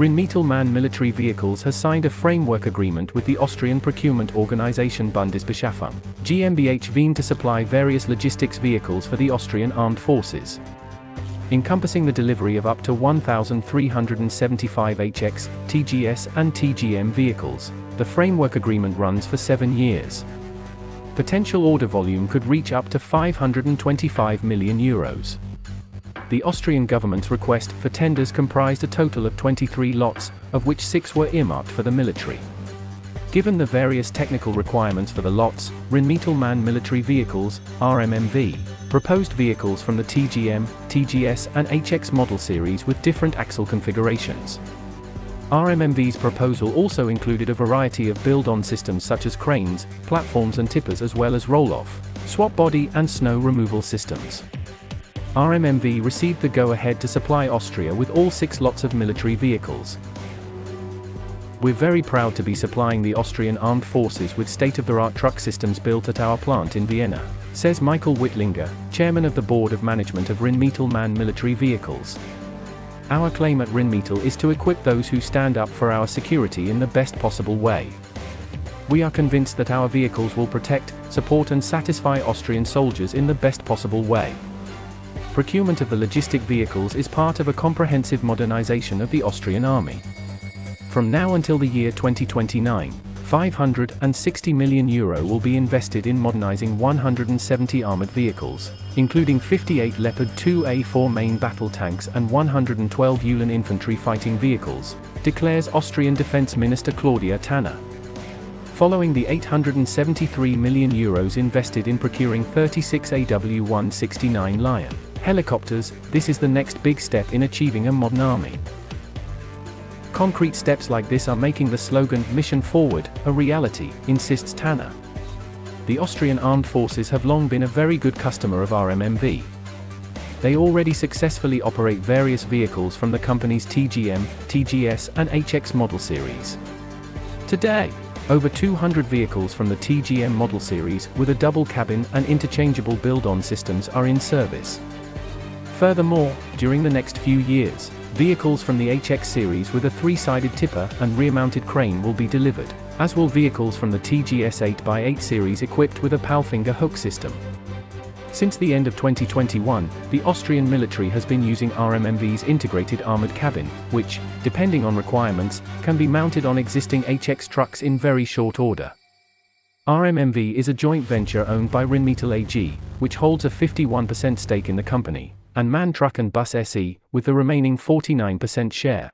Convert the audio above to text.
Rheinmetall MAN Military Vehicles has signed a framework agreement with the Austrian procurement organization Bundesbeschaffung, GmbH Wien to supply various logistics vehicles for the Austrian armed forces. Encompassing the delivery of up to 1,375 HX, TGS and TGM vehicles, the framework agreement runs for seven years. Potential order volume could reach up to 525 million euros the Austrian government's request for tenders comprised a total of 23 lots, of which six were earmarked for the military. Given the various technical requirements for the lots, Rheinmetall MAN Military Vehicles, RMMV, proposed vehicles from the TGM, TGS and HX model series with different axle configurations. RMMV's proposal also included a variety of build-on systems such as cranes, platforms and tippers as well as roll-off, swap body and snow removal systems. RMMV received the go-ahead to supply Austria with all six lots of military vehicles. We're very proud to be supplying the Austrian armed forces with state-of-the-art truck systems built at our plant in Vienna, says Michael Wittlinger, chairman of the board of management of Rheinmetall MAN Military Vehicles. Our claim at Rheinmetall is to equip those who stand up for our security in the best possible way. We are convinced that our vehicles will protect, support and satisfy Austrian soldiers in the best possible way procurement of the logistic vehicles is part of a comprehensive modernization of the Austrian army. From now until the year 2029, 560 million euro will be invested in modernizing 170 armored vehicles, including 58 Leopard 2A4 main battle tanks and 112 Ulan infantry fighting vehicles, declares Austrian Defense Minister Klaudia Tanner. Following the 873 million euros invested in procuring 36 AW169 Lion helicopters, this is the next big step in achieving a modern army. Concrete steps like this are making the slogan Mission Forward a reality, insists Tanner. The Austrian armed forces have long been a very good customer of RMMV. They already successfully operate various vehicles from the company's TGM, TGS, and HX model series. Today, over 200 vehicles from the TGM model series with a double cabin and interchangeable build-on systems are in service. Furthermore, during the next few years, vehicles from the HX series with a three-sided tipper and rear-mounted crane will be delivered, as will vehicles from the TGS 8x8 series equipped with a Palfinger hook system. Since the end of 2021, the Austrian military has been using RMMV's integrated armored cabin, which, depending on requirements, can be mounted on existing HX trucks in very short order. RMMV is a joint venture owned by Rheinmetall AG, which holds a 51% stake in the company and MAN Truck and Bus SE, with the remaining 49% share.